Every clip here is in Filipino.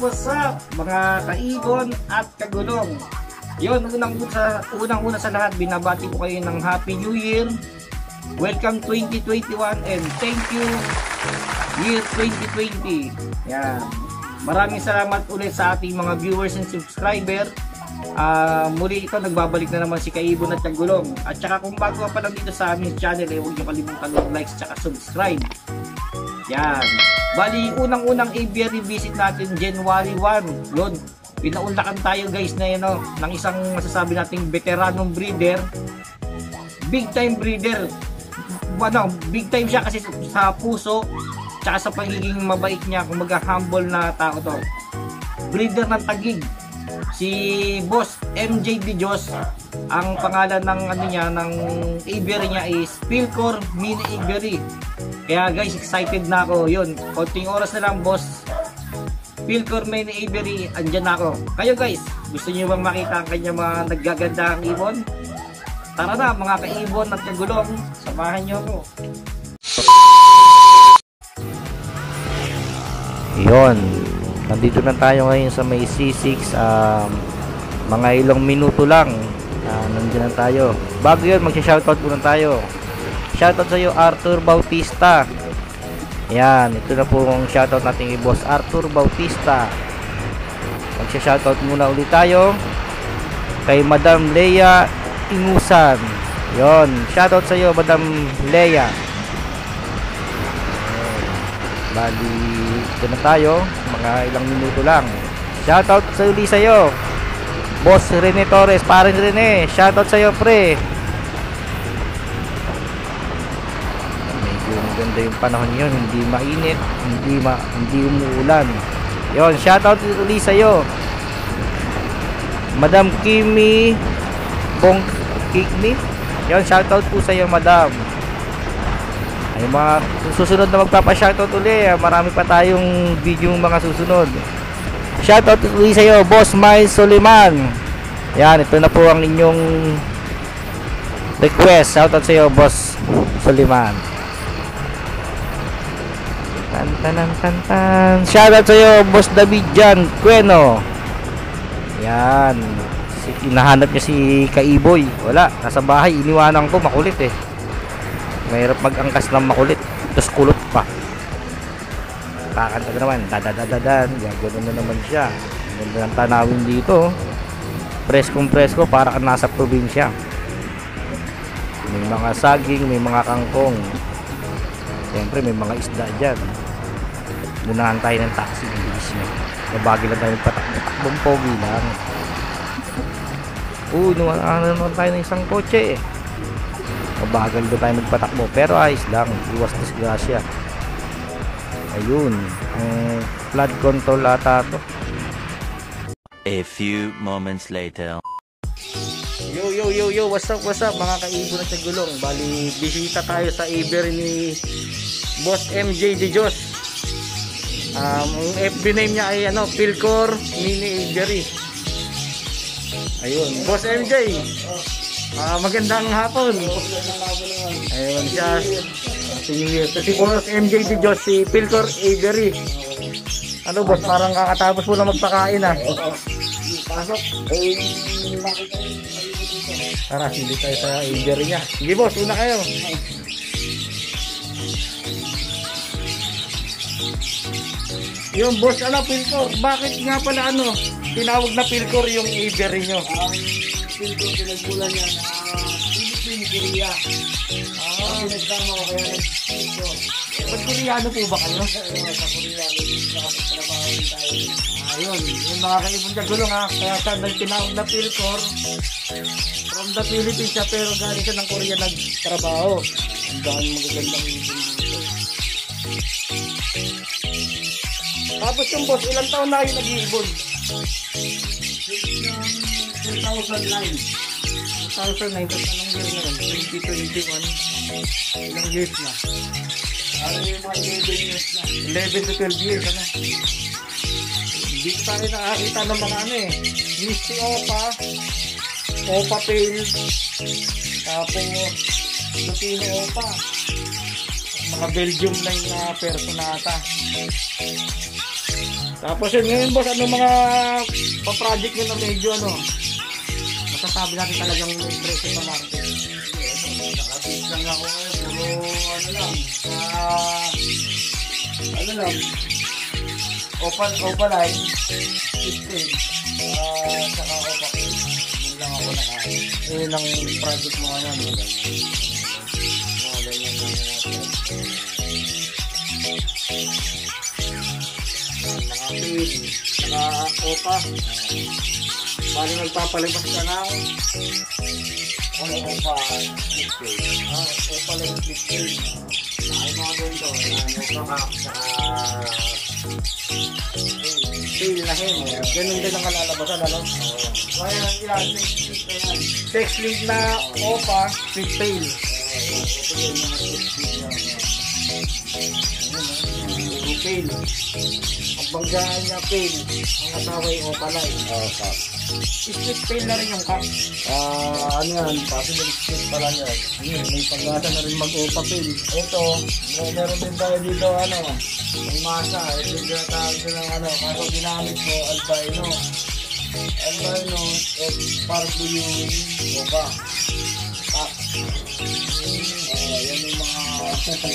what's up mga kaibon at kagulong. Yun, unang una, unang una sa lahat, binabati ko kayo ng Happy New Year. Welcome 2021 and thank you year 2020. Yan. Maraming salamat ulit sa ating mga viewers and subscriber. Uh, muli ito, nagbabalik na naman si Kaibon at Kagulong. At saka kung bago pa lang dito sa aming channel, eh, huwag niyo kalimutan mag-like at subscribe. Yan. Bali, unang-unang aviary visit natin January 1. Yun, pinaunlakan tayo guys na yun, no, ng isang masasabi nating veteranong breeder. Big time breeder. Ano, big time siya kasi sa puso, tsaka sa pagiging mabait niya, kumaga humble na tao to. Breeder ng tagig. Si Boss MJ Dios, ang pangalan ng ano niya, ng aviary niya is Pilcor Mini Aviary. Kaya guys, excited na ako. Yun, konting oras na lang boss. Pilcor Main Avery, andyan na ako. Kayo guys, gusto niyo bang makita ang kanya mga naggagandang ibon? Tara na mga kaibon at kagulong, samahan niyo ako. Yon. Nandito na tayo ngayon sa may C6. Um, mga ilang minuto lang. Uh, nandiyan na tayo. Bago yun, magsha-shoutout muna tayo. Shoutout sa iyo Arthur Bautista. Yan, ito na po ang shoutout natin kay Boss Arthur Bautista. Magsha-shoutout muna ulit tayo kay Madam Leia Ingusan. Yon, shoutout sa iyo Madam Leia. Bali, ito na tayo, mga ilang minuto lang. Shoutout sa uli sa iyo. Boss Rene Torres, paring Rene, shoutout sa iyo pre. maganda yung panahon yun hindi mainit hindi ma hindi umuulan. Yon shoutout ulit sa iyo Madam Kimi Bong Kikmi. Yon shoutout po sa iyo Madam. Ay mga susunod na magpapa-shoutout uli marami pa tayong video mga susunod shoutout ulit sa iyo Boss Miles Suliman yan ito na po ang inyong request shoutout sa iyo Boss Suliman Tan tan tan tan. Shoutout sa iyo, Boss David Jan Queno. Yan. Si, inahanap niya si Kaiboy. Wala, nasa bahay. Iniwanan ko, makulit eh. Mahirap mag-angkas ng makulit. Tapos kulot pa. Kakanta ka naman. Dadadadadan. Yan, ganoon na naman siya. Ganda ng tanawin dito. Preskong presko para ka nasa probinsya. May mga saging, may mga kangkong. Siyempre may mga isda dyan. Munahan tayo ng taxi. Niya. Nabagi lang tayo patak-patakbong pogi lang. Oo, numaan naman tayo ng isang kotse eh. Mabagal doon tayo magpatakbo. Pero ayos lang. Iwas disgrasya. Ayun. Ang flood control ata to. A few moments later. Yo, yo, yo, yo, what's up, what's up mga kaibon at gulong. Bali, bisita tayo sa Iber ni Boss MJ De Jos. Um, ang FB name niya ay ano, Pilcor Mini Ibery. Ayun, Boss MJ. Ah, magandang hapon. Ayun siya. Happy New Year. Si Boss MJ De Jos, si Pilcor Ibery. Ano boss, parang kakatapos mo na magpakain ah. Pasok. Eh, Tara, hindi tayo sa injury niya. Sige boss, una kayo. Yung boss, ano, Pilcor, bakit nga pala ano, tinawag na Pilcor yung aviary nyo? Pinto pinagmula niya na Team Korea. Ah, pinagtama ko kaya nag-video. Ba't Koreano po ba kayo? Oo, sa Koreano. Nakapatrabaho tayo. Ayun, yung mga kaibon kagulong ha. Kaya sa nagtinawag na Pilcor, from the Philippines siya pero galing siya ng Korea nagtrabaho. Ang dami magagandang ibon dito. Tapos yung boss, ilang taon na kayo nag-iibon? 2009. Para sir, naipot na ng year na yun. 2021. Ilang years na? Parang yung mga 11 years na. 11 to 12 years, ano? Hindi ko tayo nakakita ng mga ano eh. Misty Opa. Opa Pale. Tapos, Lutino Opa. Mga Belgium na yung uh, personata. Tapos yun, ngayon boss, ano mga pa-project nyo na medyo ano, masasabi natin talagang may presyo sa market. Nakabit lang ako ngayon. Puro ano lang. ah, ano lang. Opal, opaline. 15. Ah, saka opak. Yun lang ako nakain. Eh, ng project mo ano, ano. Ganyan lang mga project. mga pin, mga opa. Bali nagpapalabas ka ng Ano opa, 15. ah, opa lang 15. Ay, mga ganito. Opak. Saka, Fail na hen. Ganun din ang kalalabasan, ano? kaya yan, na. Text link na opa, with fail. Ito yung mga next week yan. Puro fail. Ang banggaan niya fail. Ang asawa yung opa lang. Opak. Split fail na rin yung cup. Ah, ano yan, possible split pala yan. Ayun, may pag-asa na rin mag-opa fail. Ito, may meron din tayo dito, ano, may masa, ito yung tinatawag ko ng ano, kaso ginamit ko, albino. Albino, at pardo yung opa. Tak. Ah, yan yung mga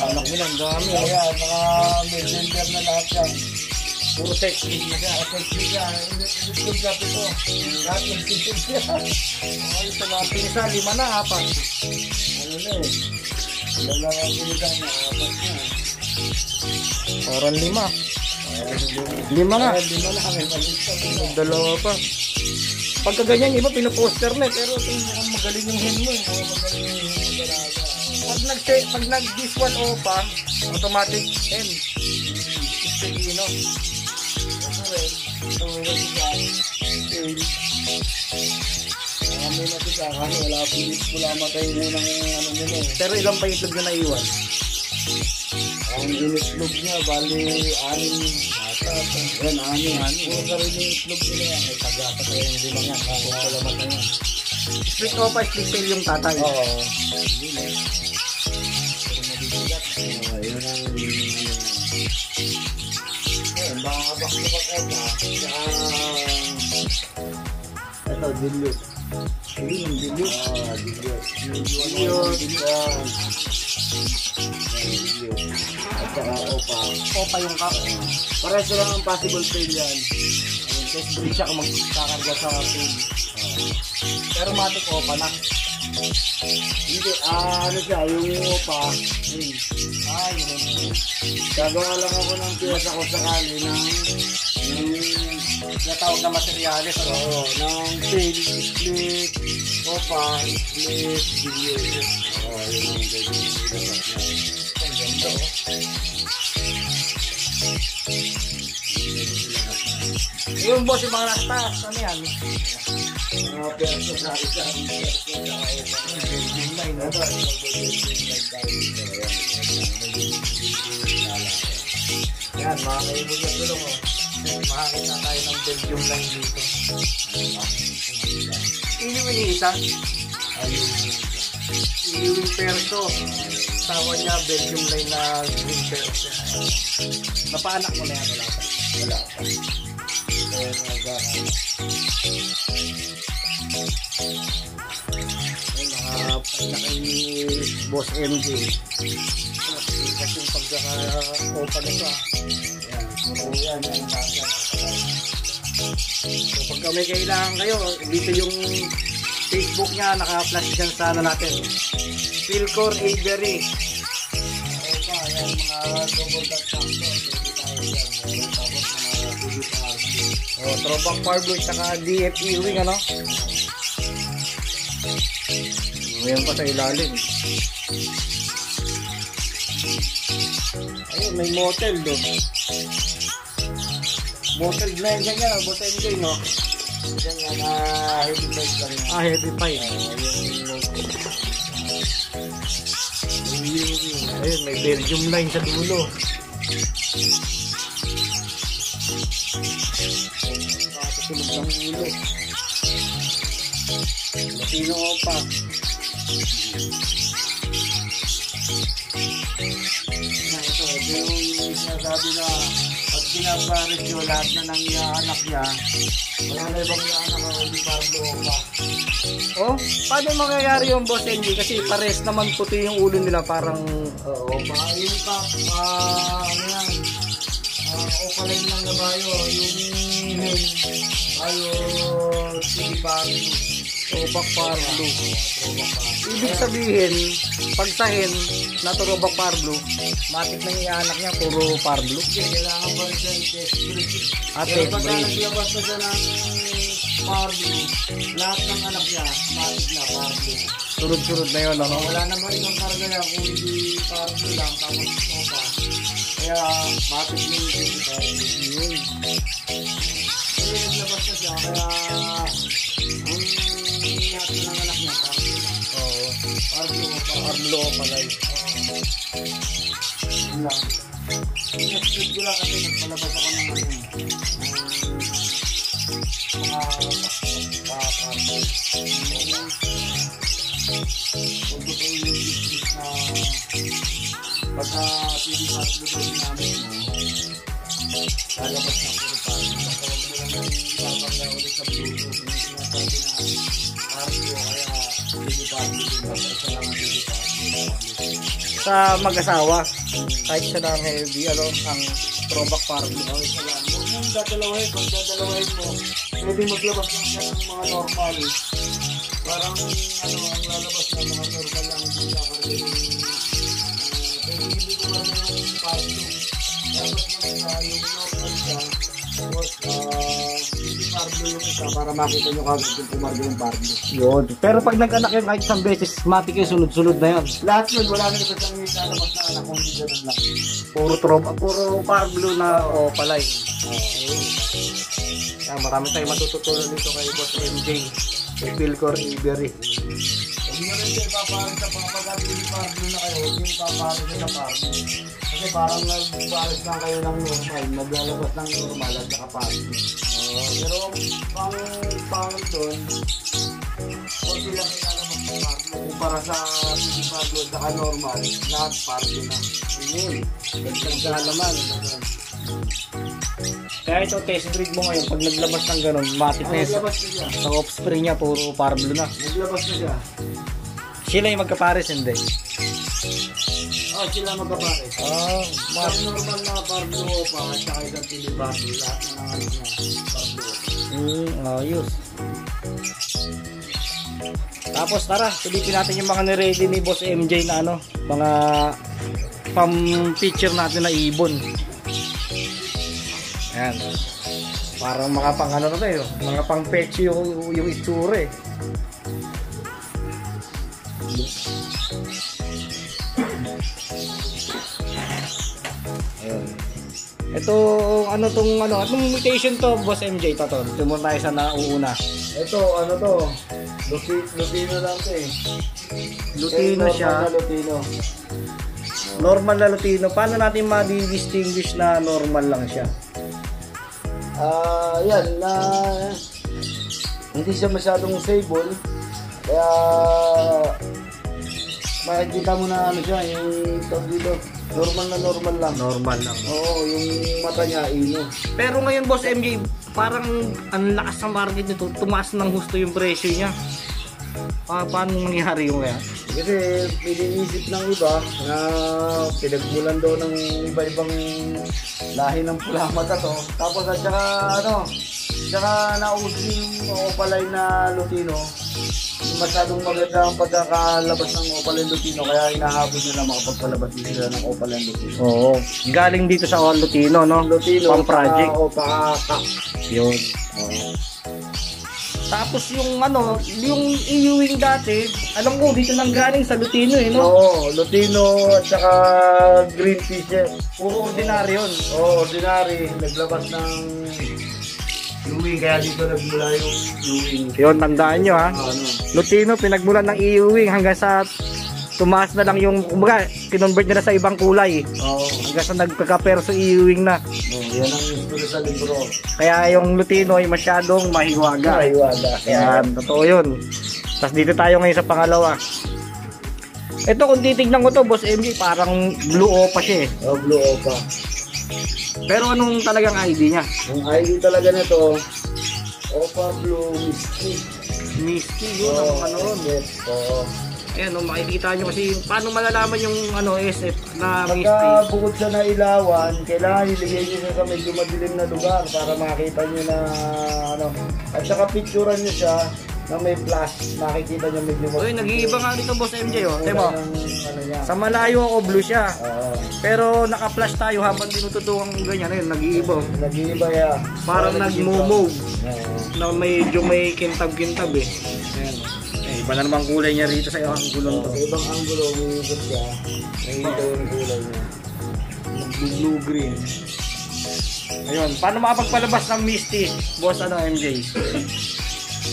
Anak nila, ang dami. oh. Ayan, mga messenger na lahat yan. Puro text link na siya. YouTube na ito. Lahat ng YouTube niya. Ay, sa mga pinisa, lima na, apat. Ano na eh. Ang pinitang na, apat na. Parang lima. Lima na. Lima na ko. Dalawa pa. Pagka ganyan, iba pinoposter na eh. Pero ito mukhang magaling yung hen mo eh. Magaling yung mga dalaga. Pag nag pag nag this one opa, automatic hen. Pilipino. Rin. Ito may nasiga. Fail. Marami kasi wala pilit wala matay muna ng ano nila eh. Pero ilang pa itlog na naiwan? Ang initlog niya, bali, anim ata. Yan, anim. Puro sarili yung itlog nila yan. May tagata tayo yung limang yan. Kasi wala matay yan. Split opa, split fail yung tatay. Oo. Yun eh. Pero mabibigat. Oo, yun ang ano na. Saka, ito, dilute. Yung dilute. Ah, dilute. Dilute. Yan. Yan, dilute. At saka opa. Opa yung cup. Pareso lang ang possible fail yan. Test breed siya kung magkakarga sa fail. Pero matik opa na. Hindi, ah, ano siya, yung opa, yun. Ah, yun. Gagawa lang ako ng piyesa ko sakali ng, ng, Natawag na materyales. Oo, ng fail, split, opa, split, dilute. Oo, yun ang niya. Ang ganda oh. Yung boss, yung mga nasa ano yan? Mga piyesa sa isa, dito. Ayan, Yan, mga kaibigan tulong oh. Makakita tayo ng Belgium line dito. Iliwin yung isa. Iliwin perso. Tawa niya, Belgium line na green perso. Napaanak mo na yan, wala pa. Wala pa. Kaya nga painakay ni Boss MJ. Kasi yung pagkaka-opa na ito. Yan, puro yan, yan. So pagka may kailangan kayo, dito yung Facebook niya, naka-flash dyan sa ano natin. Philcor Avery. Ayun pa, yan, mga double dot factor, pwede tayo dyan. Meron tapos mga PDPRD. O, oh, throwback Farboy, saka DFE wing, ano? Ngayon pa sa ilalim. Ayun, may motel doon. Motel na yan ganyan, Boss MJ, no? Yan yan, ah, heavy bike lang yan. Ah, heavy pipe. Ayun, may Belgium line sa dulo. Nakatulog ng ulo. Latino pa. Na ito, ito yung na pag pinapares nyo lahat na nang iaanak niya, wala na ibang iaanak ako, hindi Pablo Opa. Oh, paano mangyayari yung boss MJ? Kasi pares naman puti yung ulo nila parang Oo, pa, yung pa, ah, ano yan, ah, opaline lang na bayo, yung hen, bayo, sige Pablo. Tobak parlo. Ibig sabihin, pag sa hen na tobak parlo, matik na yung anak niya puro parlo. Kailangan pa rin siya i-test breed. Ah, Pero test pagka breed. naglabas na siya ng Pablo, lahat ng anak niya, matik na Pablo. Surod-surod na yun, ano? Wala naman ibang karga yan kung hindi Pablo lang, tapos sopa. Kaya, matik na yung Pablo. Yun. Kasi naglabas na siya, kaya ng anak niya. Oo. Pablo, Pablo. Parlo pala yun. Lang. Week ko lang kasi nagpalabas ako ng ano, mga. Kung gusto ko yung district na pagka pinipaslo daw namin mo, lalabas na puro Pablo. Basta huwag mo lang ipapagla ulit sa Bluetooth. Yung sinasabi na Pablo, kaya lang ang pinipaslo. Sa mag-asawa, kahit siya lang heavy, ano, ang throwback parlo. Okay, isa lang. Huwag mo, pwede maglabas lang siya ng mga normal. Parang ano, ang lalabas ng mga normal lang hindi siya karili. Pero hindi ko man yung parlo. Dapat mo sa yung normal siya. Tapos, yung isa para makita nyo kagad kung pumarlo yung parlo. Yun. Pero pag nag-anak yun kahit isang beses, matik yung sunod-sunod na yun. Lahat yun, wala na iba siyang ilalabas na anak kung hindi ganun lang. Puro throwback, puro parlo na o palay. Kaya marami tayong matututunan dito kay Boss MJ. Kay Philcor Ibery. Huwag nyo rin siya ipaparin sa mga pag-abili parlo na kayo, huwag nyo ipaparin siya sa parlo. Kasi parang nagpares lang kayo ng normal, maglalabas ng normal at saka parlo. pero pang pang doon, konti lang ilalabas ng parlo. Kumpara sa at saka normal, lahat parlo na. Yun. Dagdag naman. Kaya ito, test breed mo ngayon, pag naglabas ng ganun, matik na yun. naglabas na siya. Sa offspring niya, puro parlo na. Naglabas na siya. Sila yung magkapares, hindi. Oh, sila magkapares. Ah, Ang normal na parlo pa at saka isang pili parlo, lahat na ng ano niya, parlo. Mm, ayos. Tapos tara, silipin natin yung mga ni-ready ni Boss MJ na ano, mga pam picture natin na ibon. Ayan. Parang mga pang ano na tayo, mga pang pecho yung, yung itsura eh. Ito, ano tong ano, anong mutation to, Boss MJ, to to. Tumon tayo sa nauuna. Ito, ano to? Luti, Lutino lang to eh. Lutino Eh, normal siya. na Lutino. Normal na Lutino. Paano natin ma-distinguish na normal lang siya? Ah, yan, na hindi siya masyadong sable. Kaya makikita mo na ano siya, yung tawag dito, normal na normal lang. Normal lang. Oo, yung mata niya, ino. Pero ngayon, Boss MJ, parang ang lakas ng market nito. Tumaas ng husto yung presyo niya. Pa paano nangyari yung kaya? Kasi pininisip ng iba na pinagmulan daw ng iba-ibang lahi ng pula mata to. Tapos at saka ano, saka nauso yung opalay na Lutino. Masyadong maganda ang pagkakalabas ng opaline Lutino kaya hinahabol nila makapagpalabas din sila ng opaline Lutino. Oo. Galing dito sa All Lutino, no? Lutino, Pang project. O pakaka. Yun. Tapos yung ano, yung iuwing dati, alam ko dito nang galing sa Lutino eh, no? Oo, Lutino at saka green t-shirt. Puro ordinary yun. Oo, ordinary. Naglabas ng Ewing, kaya dito nagmula yung Ewing. Yun, tandaan nyo ha. Ano? Lutino, pinagmulan ng iuwing hanggang sa tumaas na lang yung, kumbaga, kinonvert nila sa ibang kulay. Oo. Hanggang sa nagkakaperso iuwing na. Oh, yan ang gusto sa libro. Kaya yung Lutino ay masyadong mahiwaga. Ayuada. Yan, totoo yun. Tapos dito tayo ngayon sa pangalawa. Ito kung titignan ko to, Boss MJ, parang blue opa siya eh. Oh, blue opa. Pero anong talagang ID niya? Yung ID talaga nito, Opa Blue Misty. Misty yun ang Oo, ano ron. yes, Oo. Ayan, no, makikita nyo kasi paano malalaman yung ano SF na Pagka Misty. bukod sa nailawan, kailangan iligay nyo siya sa medyo madilim na lugar para makita nyo na ano. At saka picturean nyo siya na may flash. Makikita nyo medyo Uy, nag-iiba nga dito boss MJ oh. Niya. Sa malayo ako blue siya. Oo. Pero naka-flash tayo habang tinututukan ganyan. Ayun, nag-iiba. oh. Nag-iiba ya. Parang nag-move na medyo may kintab-kintab eh. Ayan. Eh, iba na naman kulay niya rito sa ang gulong to. Sa ibang angulo, umiikot siya. Nakikita yung kulay niya. Blue green. Ayun, paano makapagpalabas ng Misty? Boss ano MJ?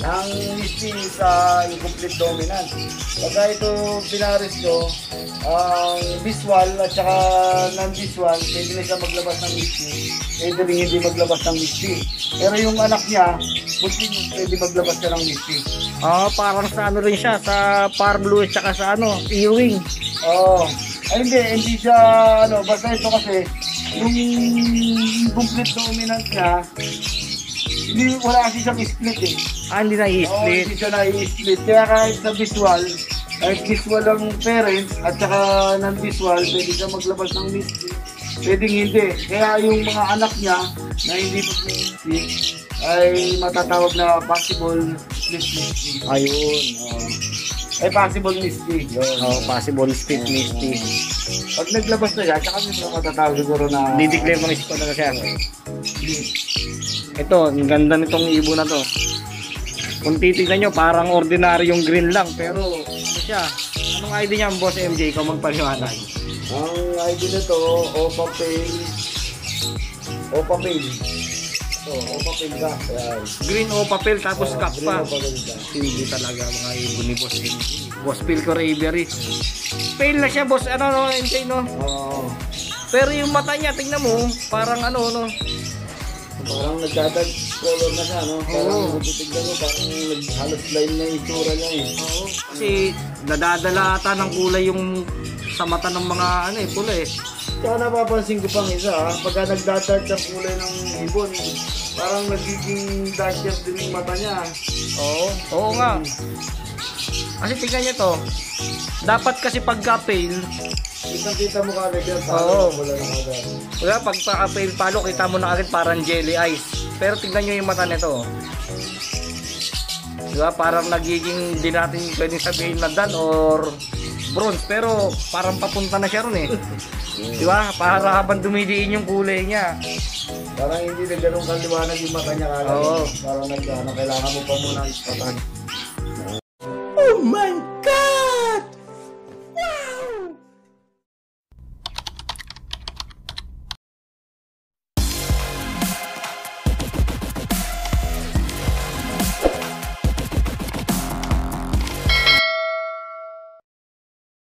Ang misty sa incomplete dominant. Pagka ito pinaris ko, ang visual at saka non-visual, pwede na siya maglabas ng misty. Pwede rin hindi maglabas ng misty. Pero yung anak niya, continuous pwede maglabas siya ng misty. Ah, parang sa ano rin siya, sa Par Blue at saka sa ano, Ewing. Oo. Ay hindi, hindi siya, ano, basta ito kasi, yung incomplete dominant niya, hindi, wala kasi siyang split eh. Ah, hindi na Oo, hindi siya na-split. Kaya kahit sa visual, kahit visual ang parents at saka non-visual, pwede siya maglabas ng misty. Pwedeng hindi. Kaya yung mga anak niya na hindi pa misty ay matatawag na possible split misty. Ayun. Oo. ay possible misty. Yun. Oh, possible split Misty. Pag naglabas na siya, tsaka may matatawag siguro na... Dideclare mo na siya. Ito, ang ganda nitong ibo na to. Kung titignan nyo, parang ordinaryong green lang. Pero, ano siya? Anong ID niya, boss MJ? Ikaw magpaliwanag. Ang ID nito, Opa Pale. Opa Pale. So, Opa Pale ka. Ayan. Green o papel, tapos cap Green pa. Hindi talaga mga ibo ni boss MJ. Boss Pilco Ravery. Pale na siya, boss. Ano, no, MJ, no? Pero yung mata niya, tingnan mo, parang ano, no? Parang nagdadag color na siya, no? Parang Oo. kung titignan mo, parang nag- halos line na yung itsura niya eh. Oo. Kasi nadadala ata ng kulay yung sa mata ng mga ano eh, pula eh. Kaya napapansin ko pang isa, ha? pagka nagdadag ang kulay ng ibon, parang nagiging darker din yung mata niya. Oo. Oo nga. Kasi tingnan niyo to. Dapat kasi pagka pale, Kitang-kita mo kagad yan, Oo. parang wala na kagad. wala pag pagka pale palo, kita mo na agad parang jelly eyes. Pero tingnan niyo yung mata nito. Di ba? Parang nagiging di natin pwedeng sabihin na dan or bronze. Pero parang papunta na siya ron eh. Di ba? Para habang dumidiin yung kulay niya. Parang hindi na ganun kaliwanag yung mata niya kagad. Oo. Parang nag, ano, kailangan mo pa muna ispatan.